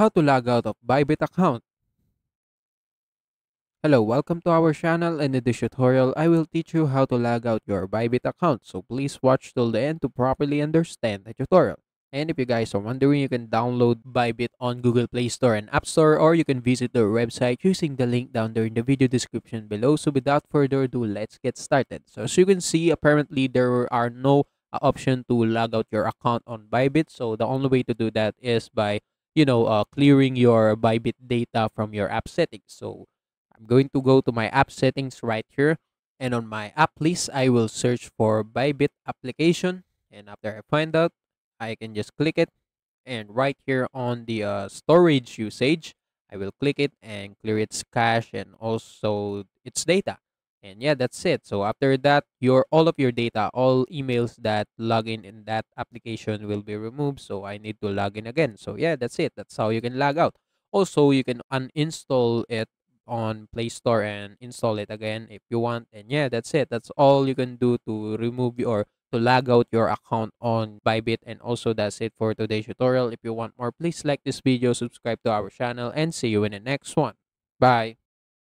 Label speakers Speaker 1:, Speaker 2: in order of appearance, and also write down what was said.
Speaker 1: How to log out of Bybit account. Hello, welcome to our channel and in this tutorial, I will teach you how to log out your Bybit account. So please watch till the end to properly understand the tutorial. And if you guys are wondering, you can download Bybit on Google Play Store and App Store or you can visit their website using the link down there in the video description below. So without further ado, let's get started. So as you can see, apparently there are no option to log out your account on Bybit. So the only way to do that is by, you know, uh, clearing your Bybit data from your app settings. So I'm going to go to my app settings right here. And on my app list, I will search for Bybit application. And after I find out, I can just click it. And right here on the uh, storage usage, I will click it and clear its cache and also its data. And yeah, that's it. So after that, your all of your data, all emails that log in in that application will be removed. So I need to log in again. So yeah, that's it. That's how you can log out. Also, you can uninstall it on Play Store and install it again if you want. And yeah, that's it. That's all you can do to remove your to log out your account on Bybit. And also that's it for today's tutorial. If you want more, please like this video, subscribe to our channel, and see you in the next one. Bye.